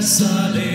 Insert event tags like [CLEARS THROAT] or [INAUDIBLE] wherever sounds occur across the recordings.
es vida, vida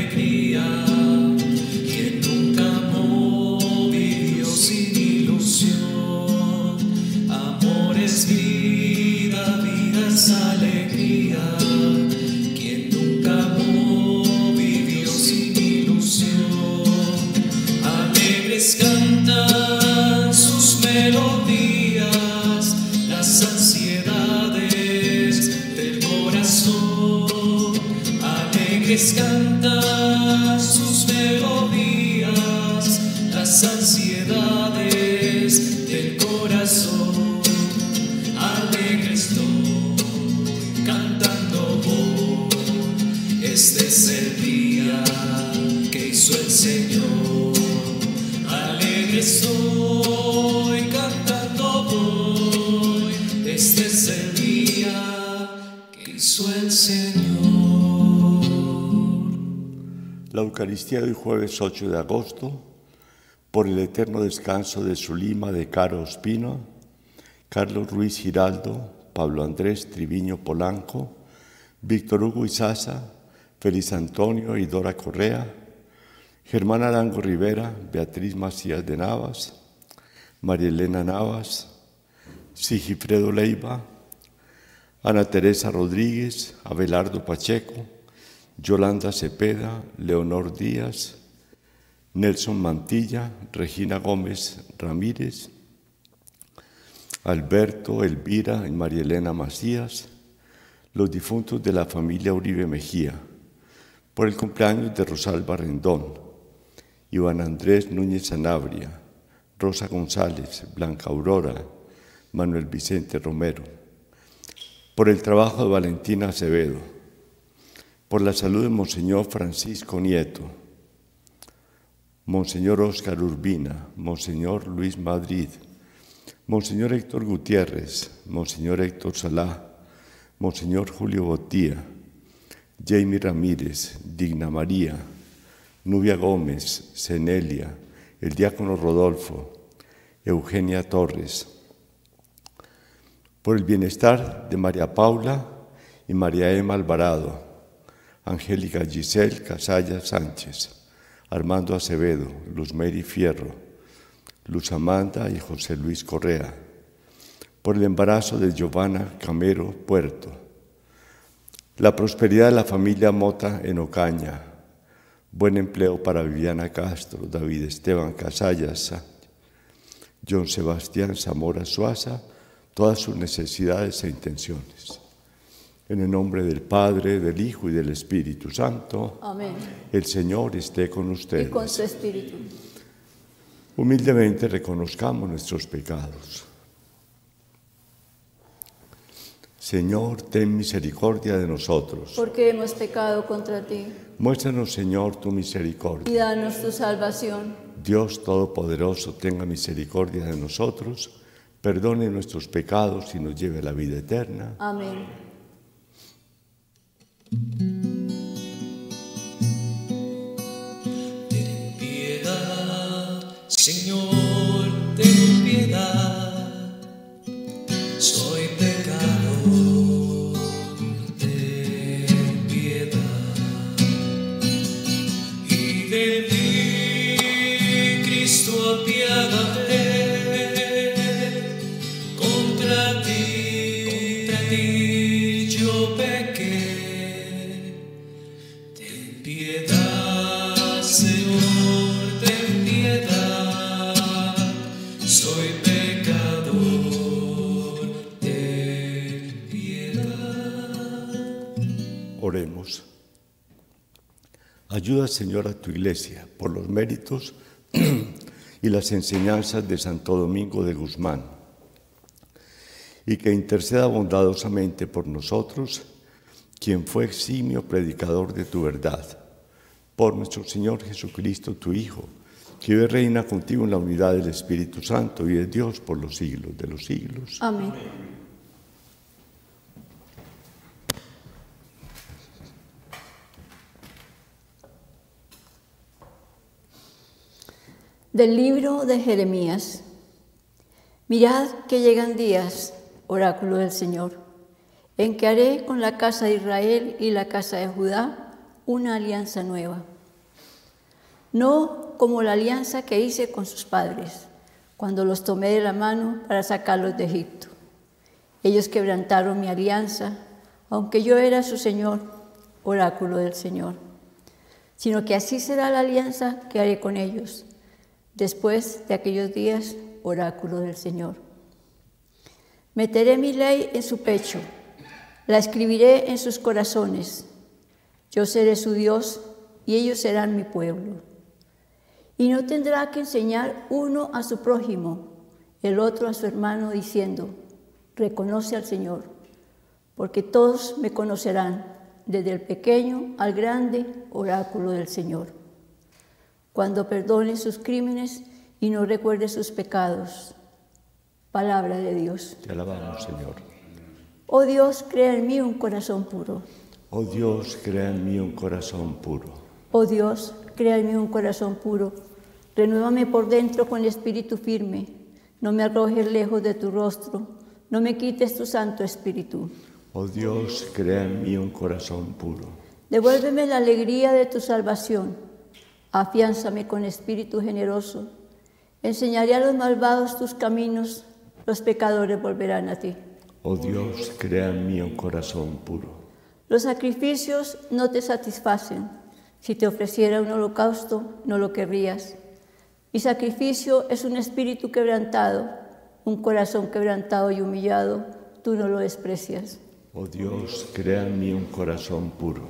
Eucaristía de jueves 8 de agosto, por el eterno descanso de Zulima de Caro Ospino, Carlos Ruiz Giraldo, Pablo Andrés Triviño Polanco, Víctor Hugo Izaza, Feliz Antonio y Dora Correa, Germán Arango Rivera, Beatriz Macías de Navas, María Elena Navas, Sigifredo Leiva, Ana Teresa Rodríguez, Abelardo Pacheco, Yolanda Cepeda, Leonor Díaz, Nelson Mantilla, Regina Gómez Ramírez, Alberto, Elvira y María Elena Macías, los difuntos de la familia Uribe Mejía, por el cumpleaños de Rosalba Rendón, Iván Andrés Núñez Sanabria, Rosa González, Blanca Aurora, Manuel Vicente Romero, por el trabajo de Valentina Acevedo, por la salud de Monseñor Francisco Nieto, Monseñor Óscar Urbina, Monseñor Luis Madrid, Monseñor Héctor Gutiérrez, Monseñor Héctor Salá, Monseñor Julio Botía, Jamie Ramírez, Digna María, Nubia Gómez, Cenelia, el diácono Rodolfo, Eugenia Torres, por el bienestar de María Paula y María Emma Alvarado, Angélica Giselle Casalla Sánchez, Armando Acevedo, Luz Mary Fierro, Luz Amanda y José Luis Correa, por el embarazo de Giovanna Camero Puerto, la prosperidad de la familia Mota en Ocaña, buen empleo para Viviana Castro, David Esteban Casallas, John Sebastián Zamora Suaza, todas sus necesidades e intenciones. En el nombre del Padre, del Hijo y del Espíritu Santo, Amén. el Señor esté con Y ustedes. con su espíritu. Humildemente reconozcamos nuestros pecados. Señor, ten misericordia de nosotros. Porque hemos pecado contra ti. Muéstranos, Señor, tu misericordia. Y danos tu salvación. Dios Todopoderoso, tenga misericordia de nosotros, perdone nuestros pecados y nos lleve a la vida eterna. Amén. Ten Soy pecador, ten piedad. Oremos. Ayuda, Señor, a tu iglesia por los méritos y las enseñanzas de Santo Domingo de Guzmán, y que interceda bondadosamente por nosotros, quien fue eximio predicador de tu verdad, por nuestro Señor Jesucristo, tu Hijo, que reina contigo en la unidad del Espíritu Santo y es Dios por los siglos de los siglos. Amén. Del libro de Jeremías. Mirad que llegan días, oráculo del Señor, en que haré con la casa de Israel y la casa de Judá una alianza nueva. No como la alianza que hice con sus padres, cuando los tomé de la mano para sacarlos de Egipto. Ellos quebrantaron mi alianza, aunque yo era su Señor, oráculo del Señor. Sino que así será la alianza que haré con ellos, después de aquellos días, oráculo del Señor. Meteré mi ley en su pecho, la escribiré en sus corazones. Yo seré su Dios y ellos serán mi pueblo. Y no tendrá que enseñar uno a su prójimo, el otro a su hermano, diciendo, reconoce al Señor, porque todos me conocerán, desde el pequeño al grande oráculo del Señor. Cuando perdone sus crímenes y no recuerde sus pecados. Palabra de Dios. Te alabamos, Señor. Oh Dios, crea en mí un corazón puro. Oh Dios, crea en mí un corazón puro. Oh Dios, crea en mí un corazón puro. Renuévame por dentro con el espíritu firme. No me arrojes lejos de tu rostro. No me quites tu santo espíritu. Oh Dios, crea en mí un corazón puro. Devuélveme la alegría de tu salvación. Afiánzame con espíritu generoso. Enseñaré a los malvados tus caminos. Los pecadores volverán a ti. Oh Dios, crea en mí un corazón puro. Los sacrificios no te satisfacen. Si te ofreciera un holocausto, no lo querrías. Mi sacrificio es un espíritu quebrantado, un corazón quebrantado y humillado. Tú no lo desprecias. Oh Dios, crea en mí un corazón puro.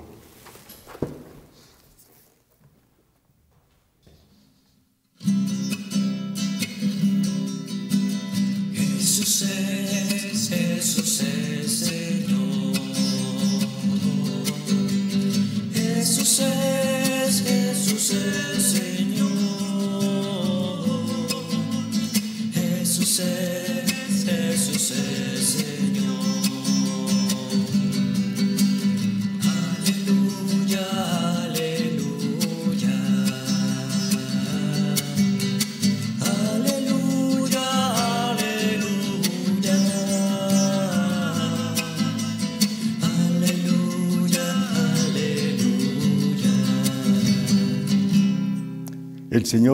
Jesús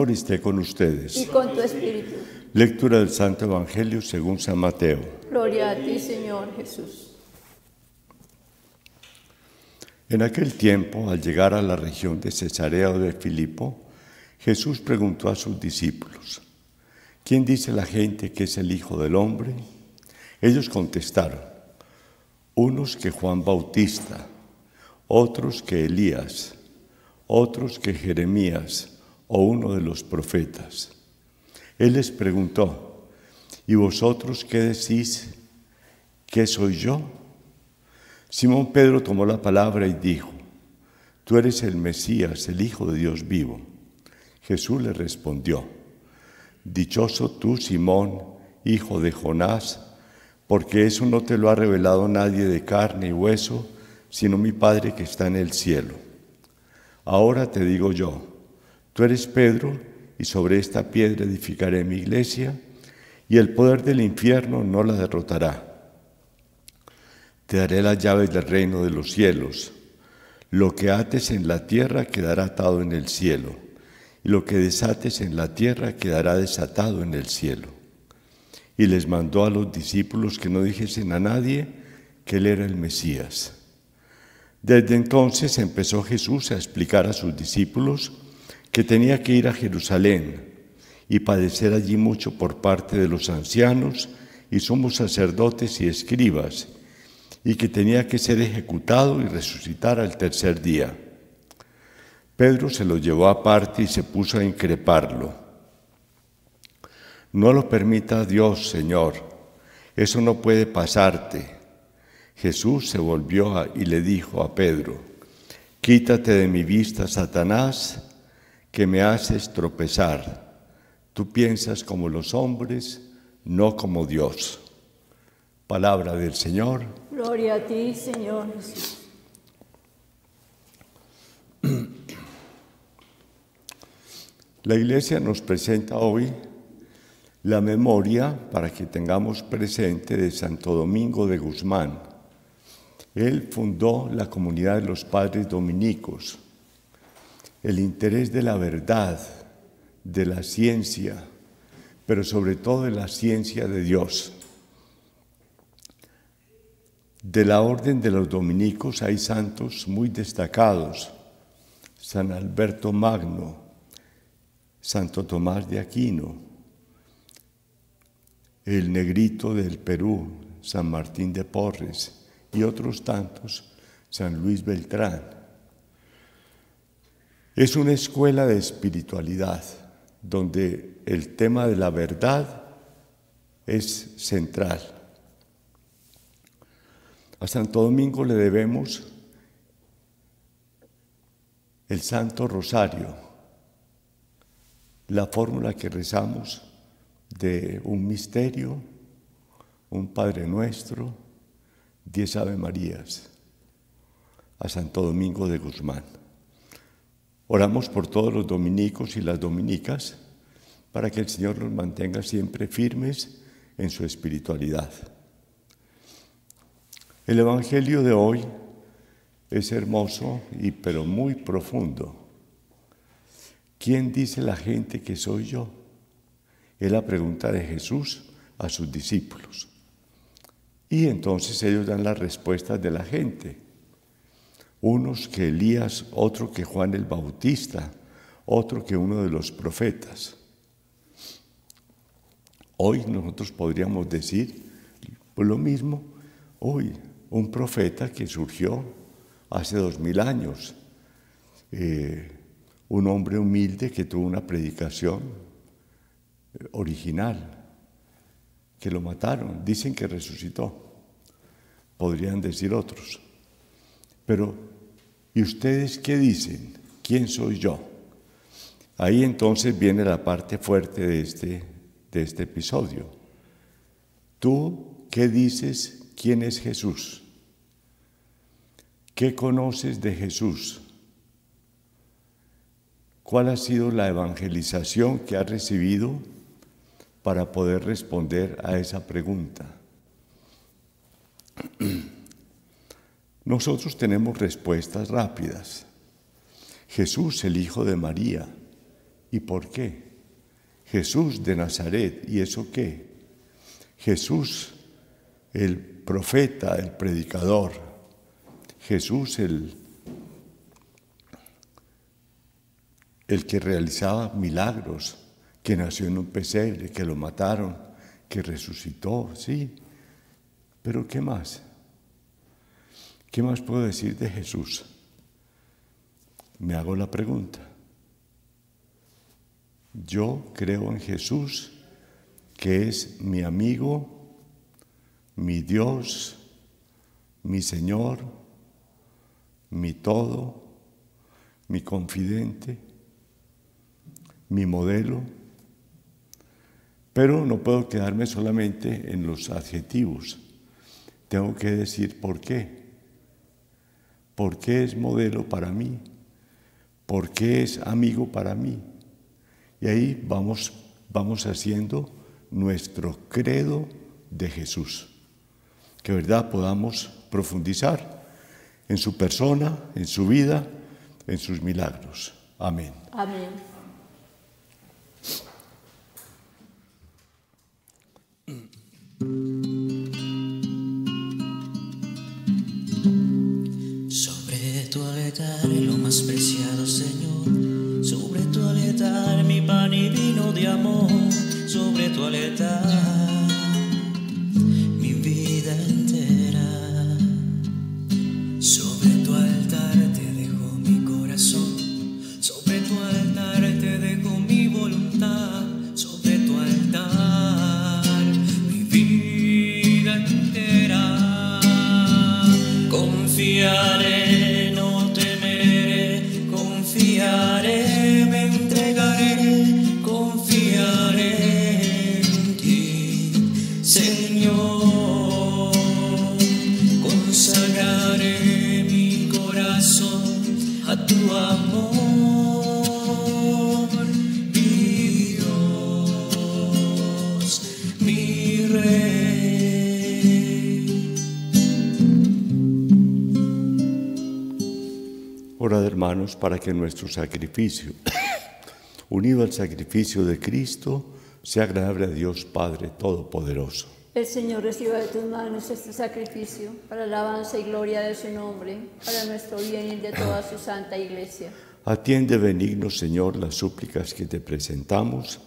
Señor esté con Y ustedes. con tu espíritu. Lectura del Santo Evangelio según San Mateo. Gloria a ti, Señor Jesús. En aquel tiempo, al llegar a la región de Cesarea de Filipo, Jesús preguntó a sus discípulos, ¿quién dice la gente que es el Hijo del Hombre? Ellos contestaron, unos que Juan Bautista, otros que Elías, otros que Jeremías o uno de los profetas. Él les preguntó, ¿y vosotros qué decís que soy yo? Simón Pedro tomó la palabra y dijo, Tú eres el Mesías, el Hijo de Dios vivo. Jesús le respondió, Dichoso tú, Simón, hijo de Jonás, porque eso no te lo ha revelado nadie de carne y hueso, sino mi Padre que está en el cielo. Ahora te digo yo, tú eres Pedro, y sobre esta piedra edificaré mi iglesia, y el poder del infierno no la derrotará. Te daré las llaves del reino de los cielos. Lo que ates en la tierra quedará atado en el cielo, y lo que desates en la tierra quedará desatado en el cielo. Y les mandó a los discípulos que no dijesen a nadie que él era el Mesías. Desde entonces empezó Jesús a explicar a sus discípulos que tenía que ir a Jerusalén y padecer allí mucho por parte de los ancianos y sumos sacerdotes y escribas, y que tenía que ser ejecutado y resucitar al tercer día. Pedro se lo llevó aparte y se puso a increparlo. No lo permita Dios, Señor, eso no puede pasarte. Jesús se volvió y le dijo a Pedro, quítate de mi vista, Satanás, que me haces tropezar. Tú piensas como los hombres, no como Dios. Palabra del Señor. Gloria a ti, Señor. [CLEARS THROAT] La Iglesia nos presenta hoy la memoria para que tengamos presente de Santo Domingo de Guzmán, Él fundó la comunidad de los padres dominicos. El interés de la verdad, de la ciencia, pero sobre todo de la ciencia de Dios. De la orden de los dominicos hay santos muy destacados. San Alberto Magno, Santo Tomás de Aquino, el negrito del Perú, San Martín de Porres y otros tantos, San Luis Beltrán. Es una escuela de espiritualidad donde el tema de la verdad es central. A Santo Domingo le debemos el Santo Rosario, la fórmula que rezamos de un misterio, un Padre Nuestro, diez Ave Marías, a Santo Domingo de Guzmán. Oramos por todos los dominicos y las dominicas para que el Señor los mantenga siempre firmes en su espiritualidad. El Evangelio de hoy es hermoso y pero muy profundo. ¿Quién dice la gente que soy yo? Es la pregunta de Jesús a sus discípulos. Y entonces ellos dan las respuestas de la gente. Unos que Elías, otro que Juan el Bautista, otro que uno de los profetas. Hoy nosotros podríamos decir lo mismo, hoy un profeta que surgió hace dos mil años, eh, un hombre humilde que tuvo una predicación eh, original, que lo mataron, dicen que resucitó, podrían decir otros. Pero, ¿y ustedes qué dicen? ¿Quién soy yo? Ahí entonces viene la parte fuerte de este, de este episodio. ¿Tú qué dices? ¿Quién es Jesús? ¿Qué conoces de Jesús? ¿Cuál ha sido la evangelización que has recibido para poder responder a esa pregunta? [CLEARS THROAT] Nosotros tenemos respuestas rápidas. Jesús, el Hijo de María. ¿Y por qué? Jesús de Nazaret. ¿Y eso qué? Jesús, el profeta, el predicador. Jesús, el, el que realizaba milagros, que nació en un pesebre, que lo mataron, que resucitó, sí. Pero ¿qué más? ¿Qué más puedo decir de Jesús? Me hago la pregunta. Yo creo en Jesús, que es mi amigo, mi Dios, mi Señor, mi todo, mi confidente, mi modelo. Pero no puedo quedarme solamente en los adjetivos. Tengo que decir por qué. ¿Por qué es modelo para mí? ¿Por qué es amigo para mí? Y ahí vamos, vamos haciendo nuestro credo de Jesús. Que verdad podamos profundizar en su persona, en su vida, en sus milagros. Amén. Amén. Sobre altar, lo más preciado, Señor. Sobre tu altar, mi pan y vino de amor. Sobre tu altar, orad hermanos para que nuestro sacrificio, [COUGHS] unido al sacrificio de Cristo, sea agradable a Dios Padre Todopoderoso. El Señor reciba de tus manos este sacrificio para alabanza y gloria de su nombre, para nuestro bien y de toda su santa iglesia. Atiende benigno, Señor, las súplicas que te presentamos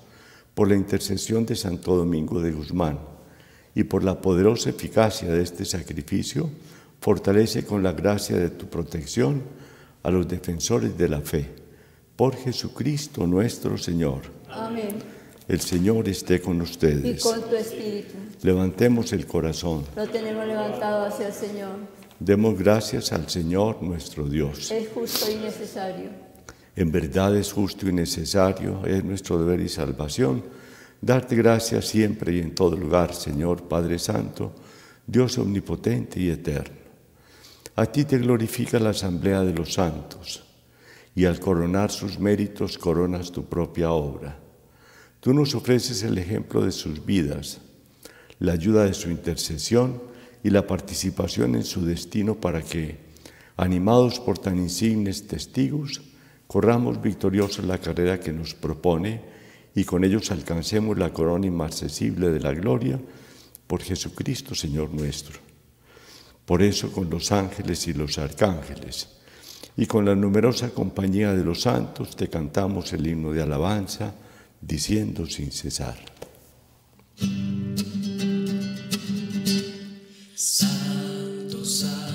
por la intercesión de Santo Domingo de Guzmán y por la poderosa eficacia de este sacrificio, fortalece con la gracia de tu protección a los defensores de la fe. Por Jesucristo nuestro Señor. Amén. El Señor esté con Y ustedes. con tu espíritu. Levantemos el corazón. Lo tenemos levantado hacia el Señor. Demos gracias al Señor nuestro Dios. Es justo y necesario. En verdad es justo y necesario, es nuestro deber y salvación, darte gracias siempre y en todo lugar, Señor Padre Santo, Dios omnipotente y eterno. A ti te glorifica la asamblea de los santos, y al coronar sus méritos coronas tu propia obra. Tú nos ofreces el ejemplo de sus vidas, la ayuda de su intercesión y la participación en su destino para que, animados por tan insignes testigos, corramos victoriosos la carrera que nos propone y con ellos alcancemos la corona inmarcesible de la gloria por Jesucristo Señor nuestro. Por eso con los ángeles y los arcángeles y con la numerosa compañía de los santos te cantamos el himno de alabanza, diciendo sin cesar. Santo, santo,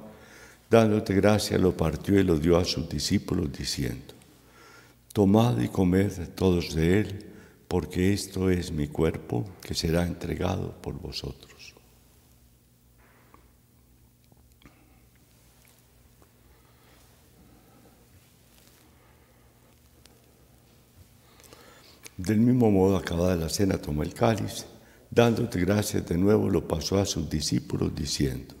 dándote gracia, lo partió y lo dio a sus discípulos, diciendo, Tomad y comed todos de él, porque esto es mi cuerpo que será entregado por vosotros. Del mismo modo, acabada la cena, tomó el cáliz, dándote gracias de nuevo, lo pasó a sus discípulos, diciendo,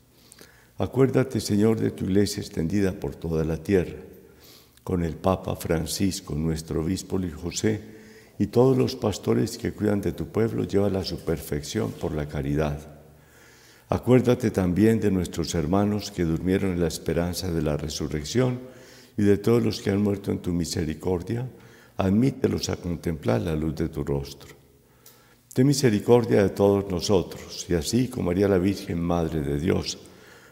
Acuérdate, Señor, de tu iglesia extendida por toda la tierra, con el Papa Francisco, nuestro obispo Luis José, y todos los pastores que cuidan de tu pueblo, llévala a su perfección por la caridad. Acuérdate también de nuestros hermanos que durmieron en la esperanza de la resurrección y de todos los que han muerto en tu misericordia, admítelos a contemplar la luz de tu rostro. Ten misericordia de todos nosotros, y así como María la Virgen, Madre de Dios,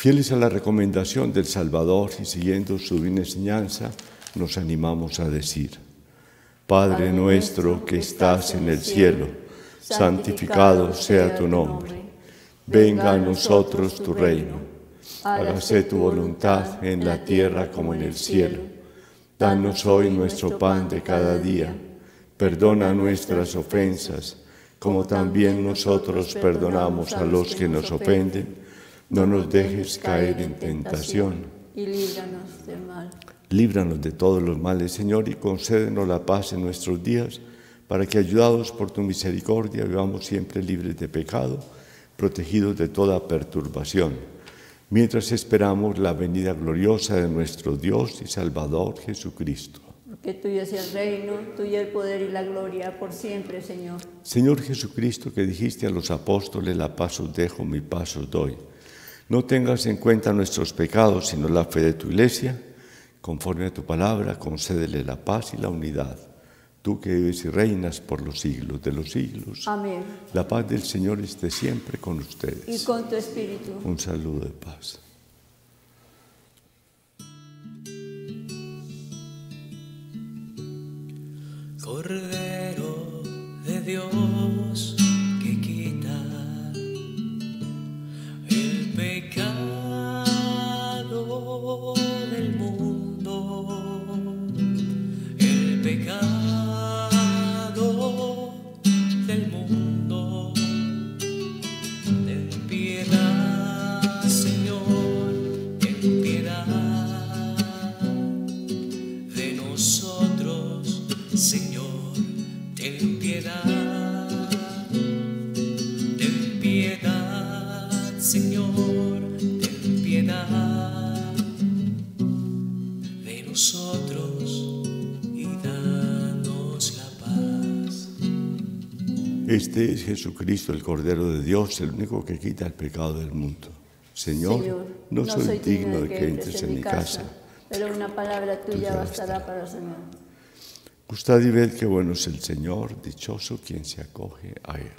Fieles a la recomendación del Salvador y siguiendo su enseñanza, nos animamos a decir, Padre nuestro que estás en el cielo, santificado sea tu nombre. Venga a nosotros tu reino. Hágase tu voluntad en la tierra como en el cielo. Danos hoy nuestro pan de cada día. Perdona nuestras ofensas, como también nosotros perdonamos a los que nos ofenden no nos dejes caer en tentación. Y líbranos del mal. Líbranos de todos los males, Señor, y concédenos la paz en nuestros días, para que, ayudados por tu misericordia, vivamos siempre libres de pecado, protegidos de toda perturbación, mientras esperamos la venida gloriosa de nuestro Dios y Salvador Jesucristo. Porque tuyo es el reino, tuyo el poder y la gloria por siempre, Señor. Señor Jesucristo, que dijiste a los apóstoles, la paz os dejo, mi paz os doy. No tengas en cuenta nuestros pecados, sino la fe de tu iglesia. Conforme a tu palabra, concédele la paz y la unidad. Tú que vives y reinas por los siglos de los siglos. Amén. La paz del Señor esté siempre con ustedes. Y con tu espíritu. Un saludo de paz. Cordero Jesucristo, el Cordero de Dios, el único que quita el pecado del mundo. Señor, no, soy, digno de que entres en mi casa, pero una palabra tuya bastará para Señor. Gustad y ved qué bueno es el Señor, dichoso quien se acoge a Él.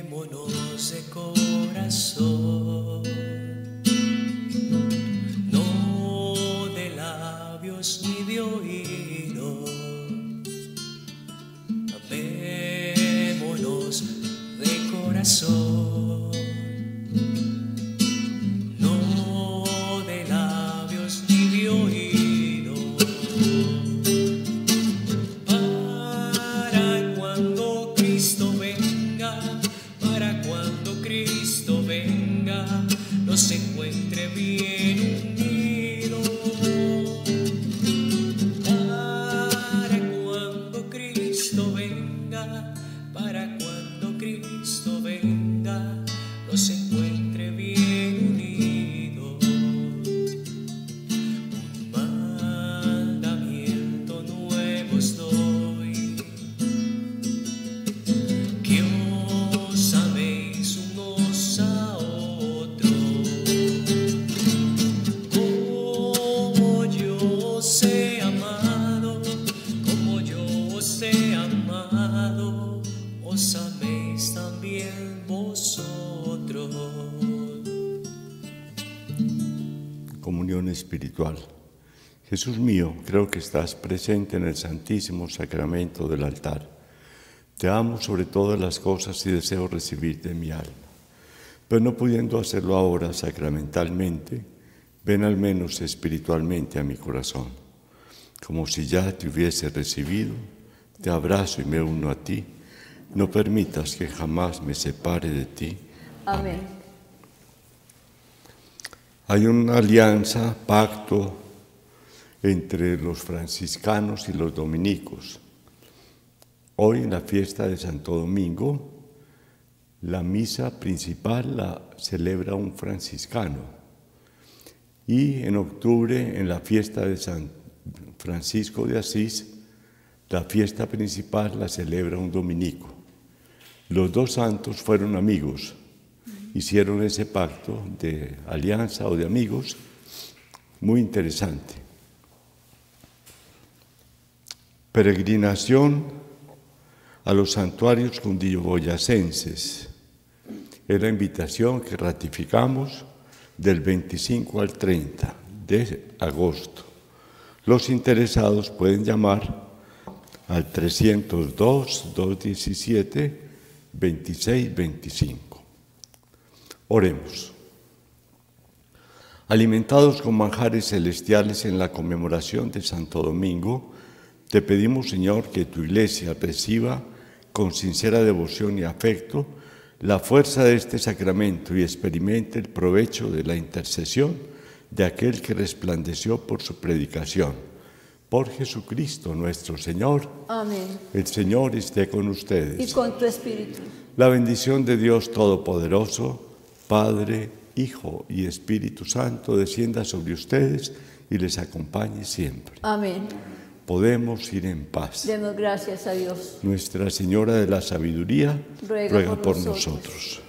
Amémonos de corazón. Jesús mío, creo que estás presente en el Santísimo Sacramento del altar. Te amo sobre todas las cosas y deseo recibirte en mi alma. Pero no pudiendo hacerlo ahora sacramentalmente, ven al menos espiritualmente a mi corazón. Como si ya te hubiese recibido, te abrazo y me uno a ti. No permitas que jamás me separe de ti. Amén. Hay una alianza, pacto, entre los franciscanos y los dominicos. Hoy en la fiesta de Santo Domingo, la misa principal la celebra un franciscano y en octubre en la fiesta de San Francisco de Asís, la fiesta principal la celebra un dominico. Los dos santos fueron amigos, hicieron ese pacto de alianza o de amigos muy interesante. Peregrinación a los santuarios cundiboyacenses. Es la invitación que ratificamos del 25 al 30 de agosto. Los interesados pueden llamar al 302-217-2625. Oremos. Alimentados con manjares celestiales en la conmemoración de Santo Domingo, te pedimos, Señor, que tu iglesia reciba con sincera devoción y afecto la fuerza de este sacramento y experimente el provecho de la intercesión de aquel que resplandeció por su predicación. Por Jesucristo nuestro Señor. Amén. El Señor esté con ustedes. Y con tu espíritu. La bendición de Dios Todopoderoso, Padre, Hijo y Espíritu Santo, descienda sobre ustedes y les acompañe siempre. Amén. Podemos ir en paz. Demos gracias a Dios. Nuestra Señora de la Sabiduría Ruega ruega, por por, nosotros. nosotros.